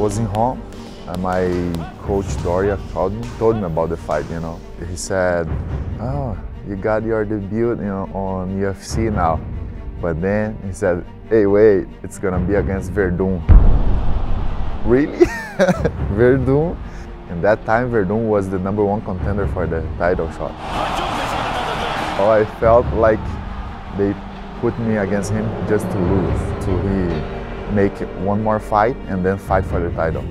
was in home. And my coach Dórea called me, told me about the fight. You know, he said, "Oh, you got your debut you know, on UFC now." But then he said, "Hey, wait, it's gonna be against Werdum. Really, Werdum? And that time, Werdum was the number one contender for the title shot. Oh, I felt like they put me against him just to lose, to he make one more fight and then fight for the title.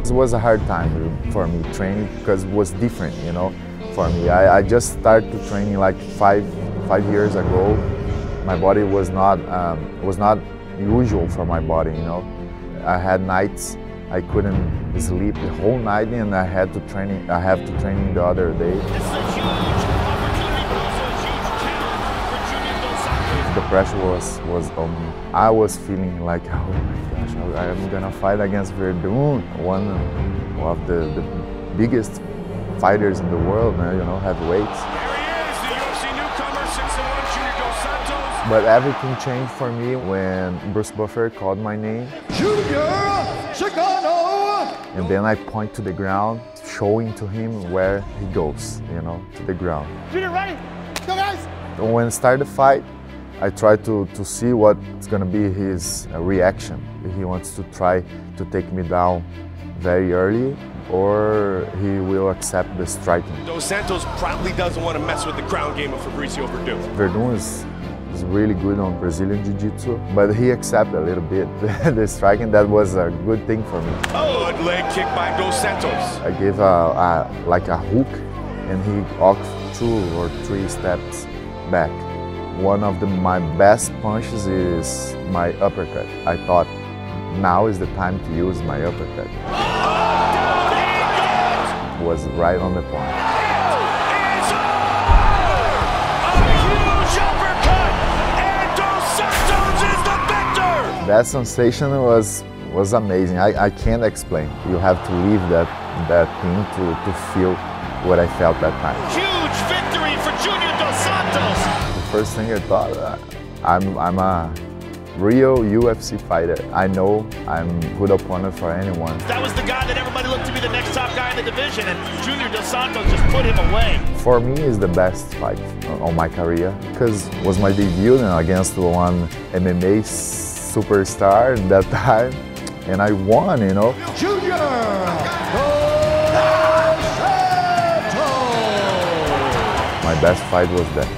It was a hard time for me training because it was different, you know, for me. I, I just started to training like five five years ago. My body was not um, was not usual for my body, you know. I had nights I couldn't sleep the whole night and I had to train I have to train the other day. Pressure was was on me. I was feeling like oh my gosh I, am gonna fight against Werdum, one of the, the biggest fighters in the world, man, you know, heavyweights. But everything changed for me when Bruce Buffer called my name. Junior Cigano! And then I point to the ground, showing to him where he goes, you know, to the ground. Junior, ready? Go guys! When I start the fight, I try to, to see what's gonna be his uh, reaction. If he wants to try to take me down very early or he will accept the striking. Dos Santos probably doesn't want to mess with the ground game of Fabricio Werdum. Werdum is is really good on Brazilian Jiu-Jitsu, but he accepted a little bit the striking. That was a good thing for me. Oh, good leg kick by Dos Santos. I gave a, a like a hook, and he walked two or three steps back. One of the, my best punches is my uppercut. I thought now is the time to use my uppercut. It was right on the point. that sensation was was amazing. I, I can't explain. You have to live that that thing to, to feel what I felt that time. Huge victory for Junior Dos Santos. The first thing I thought, uh, I'm I'm a real UFC fighter. I know I'm good opponent for anyone. That was the guy that everybody looked to be the next top guy in the division, and Junior Dos Santos just put him away. For me, is the best fight on my career because it was my debut and against one MMA superstar at that time, and I won, you know. Junior My best fight was that.